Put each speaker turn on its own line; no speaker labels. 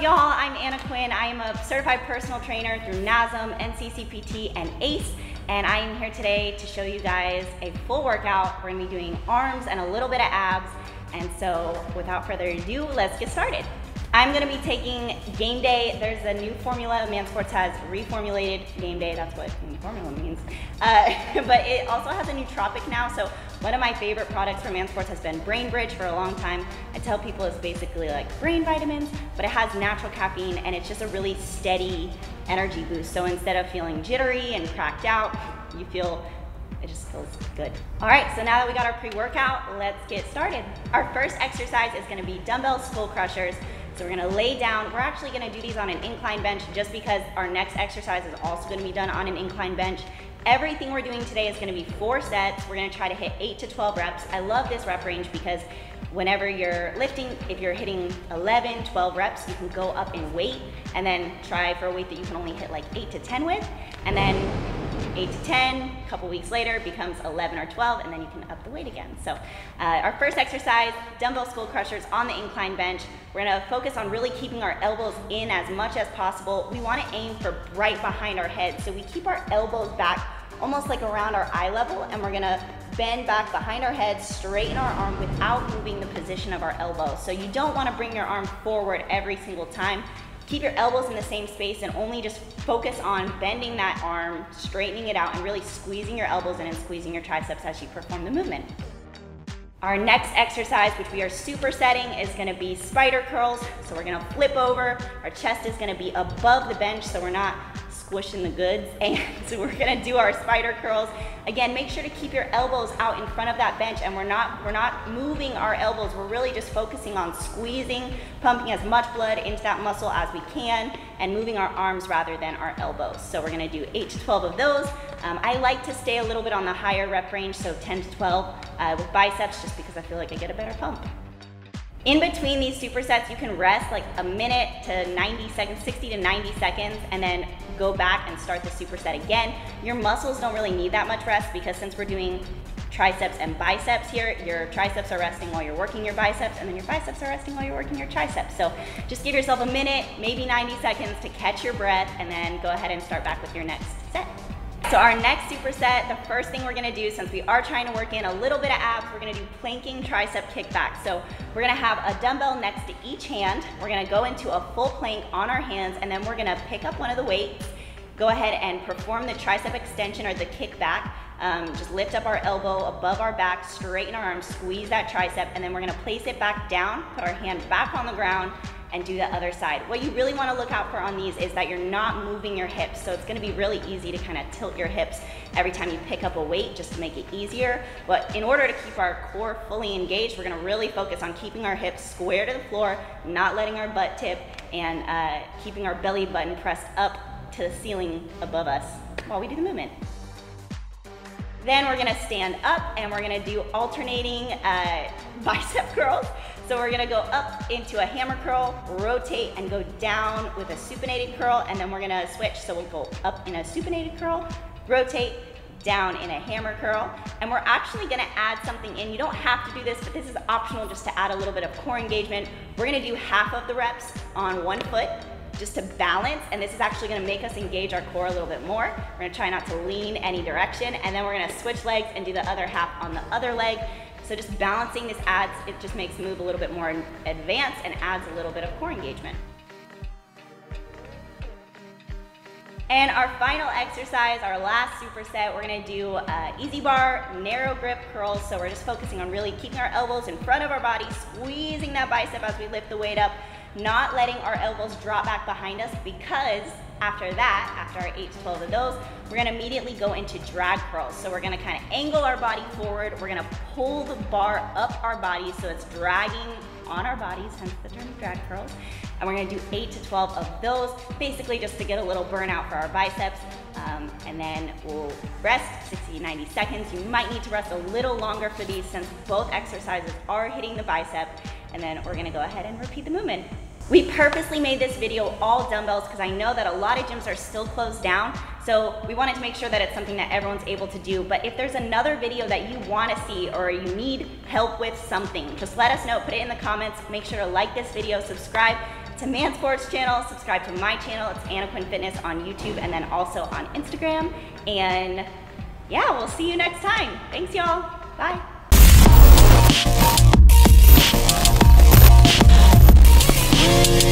and I am Anna Quinn. I am a certified personal trainer through NASM, NCCPT, and ACE. And I am here today to show you guys a full workout. We're gonna be doing arms and a little bit of abs. And so without further ado, let's get started. I'm gonna be taking Game Day. There's a new formula. Man Sports has reformulated Game Day. That's what new formula means. Uh, but it also has a nootropic now. So one of my favorite products from Man Sports has been Brain Bridge for a long time. I tell people it's basically like brain vitamins, but it has natural caffeine and it's just a really steady energy boost. So instead of feeling jittery and cracked out, you feel it just feels good. All right, so now that we got our pre-workout, let's get started. Our first exercise is gonna be dumbbell skull crushers. So we're gonna lay down. We're actually gonna do these on an incline bench just because our next exercise is also gonna be done on an incline bench. Everything we're doing today is gonna be four sets. We're gonna try to hit eight to 12 reps. I love this rep range because whenever you're lifting, if you're hitting 11, 12 reps, you can go up in weight and then try for a weight that you can only hit like eight to 10 with. And then 8 to 10, a couple weeks later becomes 11 or 12, and then you can up the weight again. So uh, our first exercise, dumbbell skull crushers on the incline bench. We're gonna focus on really keeping our elbows in as much as possible. We wanna aim for right behind our head. So we keep our elbows back almost like around our eye level, and we're gonna bend back behind our head, straighten our arm without moving the position of our elbow. So you don't wanna bring your arm forward every single time. Keep your elbows in the same space and only just focus on bending that arm, straightening it out, and really squeezing your elbows in and squeezing your triceps as you perform the movement. Our next exercise, which we are supersetting, is gonna be spider curls. So we're gonna flip over, our chest is gonna be above the bench so we're not squishing the goods. And we're gonna do our spider curls. Again, make sure to keep your elbows out in front of that bench and we're not, we're not moving our elbows. We're really just focusing on squeezing, pumping as much blood into that muscle as we can and moving our arms rather than our elbows. So we're gonna do eight to 12 of those. Um, I like to stay a little bit on the higher rep range, so 10 to 12 uh, with biceps just because I feel like I get a better pump. In between these supersets, you can rest like a minute to 90 seconds, 60 to 90 seconds, and then go back and start the superset again. Your muscles don't really need that much rest because since we're doing triceps and biceps here, your triceps are resting while you're working your biceps, and then your biceps are resting while you're working your triceps. So just give yourself a minute, maybe 90 seconds to catch your breath, and then go ahead and start back with your next set. So our next superset, the first thing we're gonna do, since we are trying to work in a little bit of abs, we're gonna do planking tricep kickback. So we're gonna have a dumbbell next to each hand. We're gonna go into a full plank on our hands, and then we're gonna pick up one of the weights, go ahead and perform the tricep extension or the kickback. Um, just lift up our elbow above our back, straighten our arms, squeeze that tricep, and then we're gonna place it back down, put our hand back on the ground, and do the other side. What you really wanna look out for on these is that you're not moving your hips. So it's gonna be really easy to kind of tilt your hips every time you pick up a weight just to make it easier. But in order to keep our core fully engaged, we're gonna really focus on keeping our hips square to the floor, not letting our butt tip, and uh, keeping our belly button pressed up to the ceiling above us while we do the movement. Then we're gonna stand up and we're gonna do alternating uh, bicep curls. So we're gonna go up into a hammer curl, rotate and go down with a supinated curl, and then we're gonna switch. So we'll go up in a supinated curl, rotate, down in a hammer curl. And we're actually gonna add something in. You don't have to do this, but this is optional just to add a little bit of core engagement. We're gonna do half of the reps on one foot just to balance, and this is actually gonna make us engage our core a little bit more. We're gonna try not to lean any direction, and then we're gonna switch legs and do the other half on the other leg. So just balancing this adds, it just makes move a little bit more advanced and adds a little bit of core engagement. And our final exercise, our last superset, we're gonna do uh, EZ bar, narrow grip curls. So we're just focusing on really keeping our elbows in front of our body, squeezing that bicep as we lift the weight up, not letting our elbows drop back behind us because after that, after our 8 to 12 of those, we're gonna immediately go into drag curls. So we're gonna kind of angle our body forward. We're gonna pull the bar up our body so it's dragging on our bodies, hence the term drag curls. And we're gonna do 8 to 12 of those, basically just to get a little burnout for our biceps. Um, and then we'll rest 60, 90 seconds. You might need to rest a little longer for these since both exercises are hitting the bicep. And then we're gonna go ahead and repeat the movement. We purposely made this video all dumbbells because I know that a lot of gyms are still closed down. So we wanted to make sure that it's something that everyone's able to do. But if there's another video that you want to see or you need help with something, just let us know, put it in the comments. Make sure to like this video, subscribe, to Man Sports channel, subscribe to my channel. It's Anna Quinn Fitness on YouTube and then also on Instagram. And yeah, we'll see you next time. Thanks, y'all. Bye. Yeah.